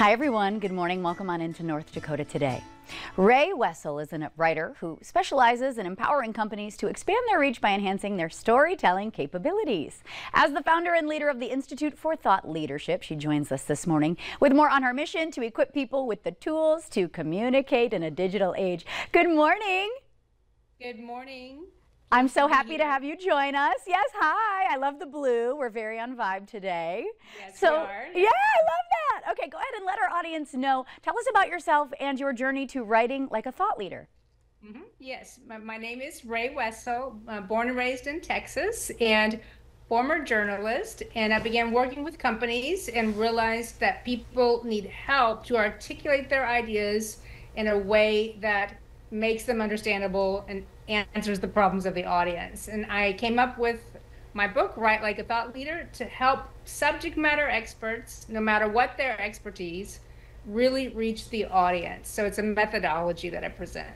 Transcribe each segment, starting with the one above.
Hi, everyone. Good morning. Welcome on into North Dakota today. Rhea Wessel is a writer who specializes in empowering companies to expand their reach by enhancing their storytelling capabilities. As the founder and leader of the Institute for Thought Leadership, she joins us this morning with more on her mission to equip people with the tools to communicate in a digital age. Good morning. Good morning. I'm so happy to have you join us. Yes, hi. I love the blue. We're very on vibe today. Yes, so, we are. Yeah, I love. Okay, go ahead and let our audience know. Tell us about yourself and your journey to writing like a thought leader. Mm -hmm. Yes, my, my, name is Rhea Wessel, uh, born and raised in Texas, and former journalist. And I began working with companies and realized that people need help to articulate their ideas in a way that makes them understandable and answers the problems of the audience. And I came up with my book, Write Like a Thought Leader, to help subject matter experts, no matter what their expertise, really reach the audience. So it's a methodology that I present.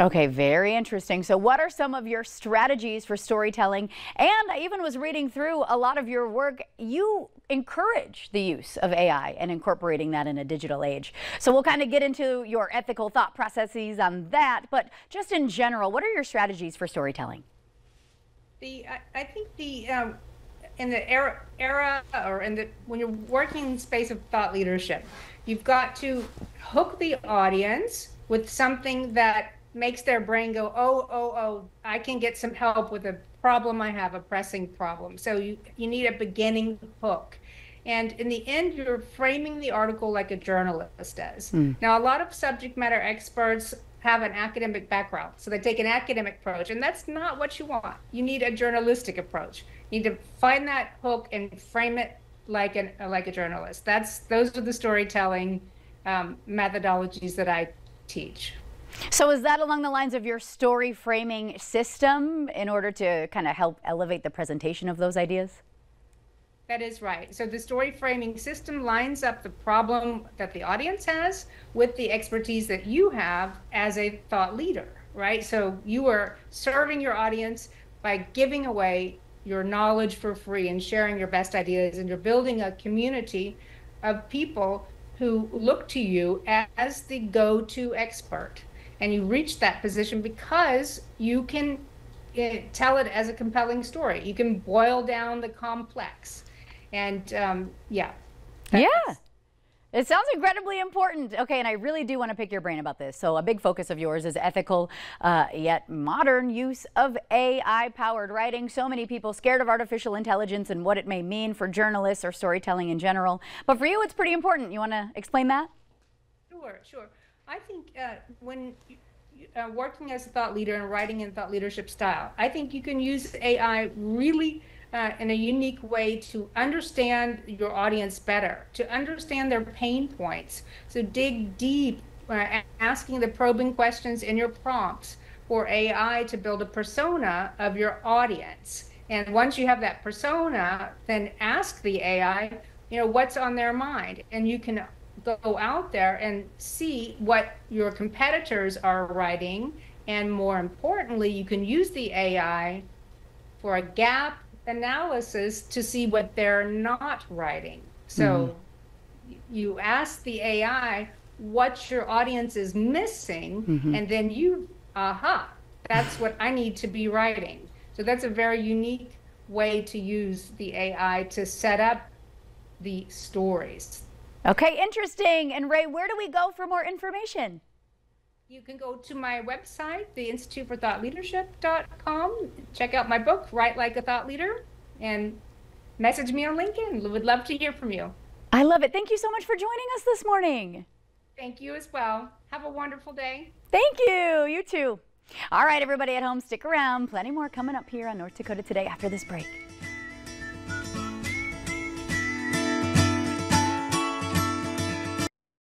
Okay, very interesting. So, what are some of your strategies for storytelling? And I even was reading through a lot of your work. You encourage the use of AI and incorporating that in a digital age. So, we'll kind of get into your ethical thought processes on that. But just in general, what are your strategies for storytelling? The I, I think the um, in the era era or in the when you're working in space of thought leadership, you've got to hook the audience with something that makes their brain go, oh, oh, oh, I can get some help with a problem I have, a pressing problem. So you, you need a beginning hook. And in the end, you're framing the article like a journalist does. Mm. Now, a lot of subject matter experts have an academic background. So they take an academic approach, and that's not what you want. You need a journalistic approach. You need to find that hook and frame it like an like a journalist. That's those are the storytelling um, methodologies that I teach. So is that along the lines of your story framing system in order to kind of help elevate the presentation of those ideas? That is right. So the story framing system lines up the problem that the audience has with the expertise that you have as a thought leader, right? So you are serving your audience by giving away your knowledge for free and sharing your best ideas, and you're building a community of people who look to you as the go to expert and you reach that position because you can uh, tell it as a compelling story. You can boil down the complex, and um, yeah. Yeah. It sounds incredibly important. Okay, and I really do want to pick your brain about this. So, a big focus of yours is ethical uh, yet modern use of AI powered writing. So many people scared of artificial intelligence and what it may mean for journalists or storytelling in general. But for you, it's pretty important. You want to explain that? Sure, sure. I think uh, when uh, working as a thought leader and writing in thought leadership style, I think you can use AI really uh, in a unique way to understand your audience better, to understand their pain points. So dig deep, uh, asking the probing questions in your prompts for AI to build a persona of your audience. And once you have that persona, then ask the AI, you know, what's on their mind. And you can go out there and see what your competitors are writing. And more importantly, you can use the AI for a gap analysis to see what they're not writing. So mm-hmm. you ask the AI what your audience is missing, mm-hmm. and then you, aha, that's what I need to be writing. So that's a very unique way to use the AI to set up the stories. Okay, interesting. And Rhea, where do we go for more information? You can go to my website, the Institute for Thought Leadership.com. Check out my book, Write Like a Thought Leader, and message me on LinkedIn. Would love to hear from you. I love it. Thank you so much for joining us this morning. Thank you as well. Have a wonderful day. Thank you. You too. All right, everybody at home, stick around. Plenty more coming up here on North Dakota Today after this break.